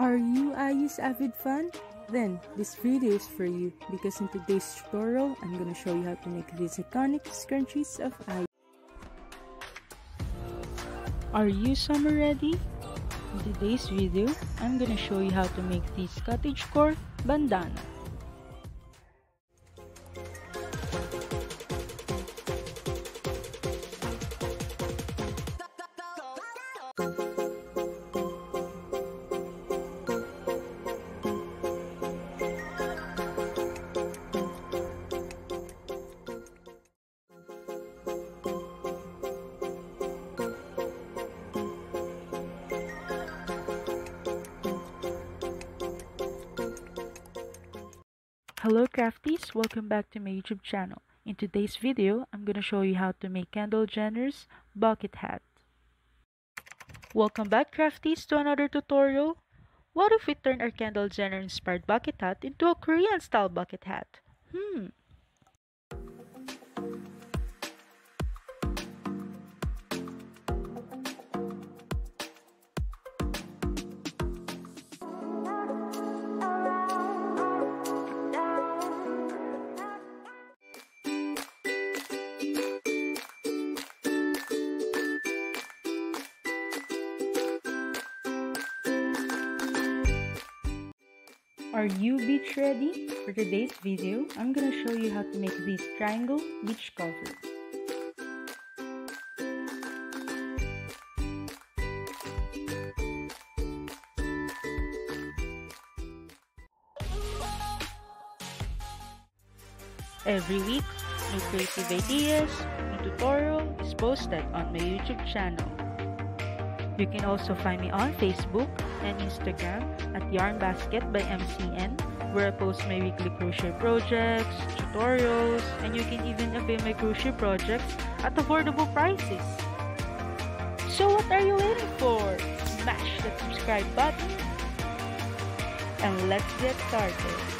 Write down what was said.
Are you Ayu's avid fan? Then this video is for you because in today's tutorial I'm gonna show you how to make these iconic scrunchies of Ayu. Are you summer ready? In today's video, I'm gonna show you how to make this cottagecore bandana. Hello crafties, welcome back to my YouTube channel. In today's video, I'm gonna show you how to make Kendall Jenner's bucket hat. Welcome back crafties to another tutorial. What if we turn our Kendall Jenner inspired bucket hat into a Korean style bucket hat? Hmm, Are you beach ready? For today's video, I'm gonna show you how to make this triangle beach cover. Every week, new creative ideas, new tutorial is posted on my YouTube channel. You can also find me on Facebook and Instagram at Yarn Basket by MCN, where I post my weekly crochet projects, tutorials, and you can even avail my crochet projects at affordable prices. So what are you waiting for? Smash that subscribe button and let's get started.